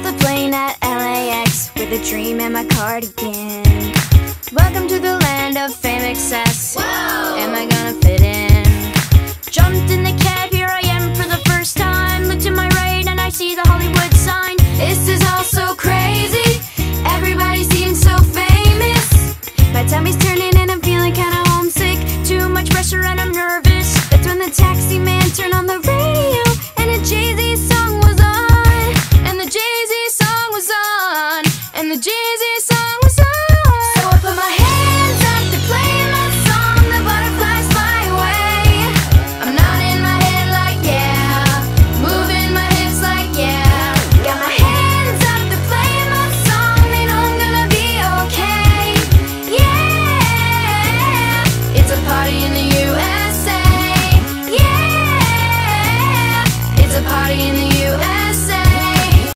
off the plane at LAX with a dream and my cardigan. Welcome to the land of fame excess. Whoa. Am I gonna fit in? Jumped in the cab, here I am for the first time. Look to my right and I see the Hollywood sign. This is all so crazy. Everybody seems so famous. My tummy's turning. the